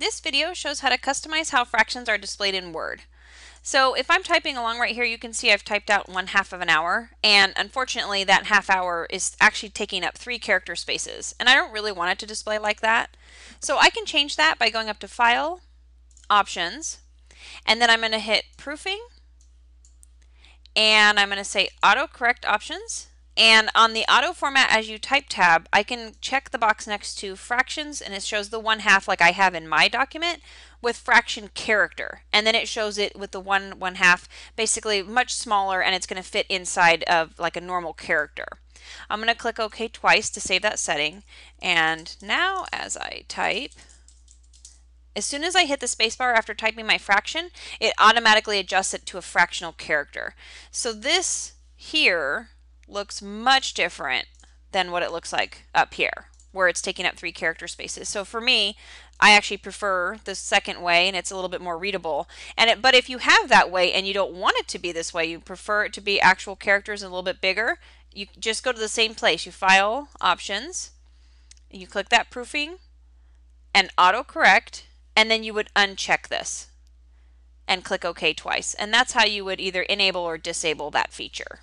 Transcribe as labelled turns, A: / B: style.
A: This video shows how to customize how fractions are displayed in Word. So if I'm typing along right here, you can see I've typed out one half of an hour, and unfortunately that half hour is actually taking up three character spaces, and I don't really want it to display like that. So I can change that by going up to File, Options, and then I'm going to hit Proofing, and I'm going to say Auto Correct Options, and on the auto format as you type tab, I can check the box next to fractions and it shows the one half like I have in my document with fraction character. And then it shows it with the one one half basically much smaller and it's going to fit inside of like a normal character. I'm going to click OK twice to save that setting. And now as I type, as soon as I hit the spacebar after typing my fraction, it automatically adjusts it to a fractional character. So this here looks much different than what it looks like up here where it's taking up three character spaces. So for me, I actually prefer the second way and it's a little bit more readable. And it, But if you have that way and you don't want it to be this way, you prefer it to be actual characters a little bit bigger, you just go to the same place. You file options, you click that proofing and autocorrect, and then you would uncheck this and click OK twice. And that's how you would either enable or disable that feature.